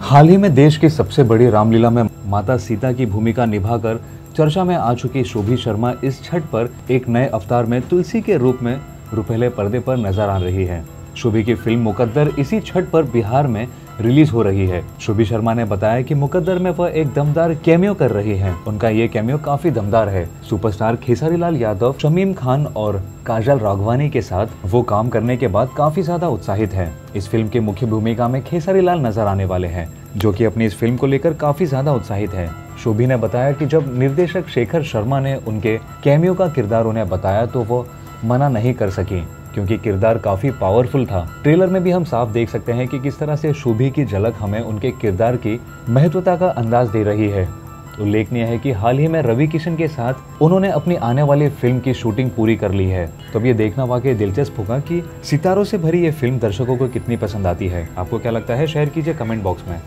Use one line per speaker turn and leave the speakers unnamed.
हाल ही में देश की सबसे बड़ी रामलीला में माता सीता की भूमिका निभाकर चर्चा में आ चुकी शोभी शर्मा इस छठ पर एक नए अवतार में तुलसी के रूप में रुपेले पर्दे पर नज़र आ रही है। शोभी की फ़िल्म मुकद्दर इसी छठ पर बिहार में रिलीज़ हो रही है। शोभी शर्मा ने बताया कि मुकद्दर में वह एक दमदार कैमियो कर रही हैं। उनका ये कैमियो काफ़ी दमदार है। सुपरस्टार खेसारी लाल यादव, शमीम खान और काजल राघवानी के साथ वो काम करने के बाद काफ़ी ज़्यादा उत्साहित है। इस फ़िल्म की मुख्य भूमिका में खेसारी लाल नज़र आने वाले हैं, जो कि अपनी इस फ़िल्म को लेकर काफ़ी ज़्यादा उत्साहित है। शोभी ने बताया कि जब निर्देशक शेखर शर्मा ने उनके कैमियो का किरदार उन्हें बताया तो वो मना नहीं कर सकी। क्योंकि किरदार काफ़ी पावरफुल था। ट्रेलर में भी हम साफ़ देख सकते हैं कि किस तरह से शोभी की झलक हमें उनके किरदार की महत्वता का अंदाज दे रही है। उल्लेखनीय है कि हाल ही में रवि किशन के साथ उन्होंने अपनी आने वाली फ़िल्म की शूटिंग पूरी कर ली है। तो अब ये देखना वाकई दिलचस्प होगा कि सितारों से भरी ये फ़िल्म दर्शकों को कितनी पसंद आती है। आपको क्या लगता है? शेयर कीजिए कमेंट बॉक्स में।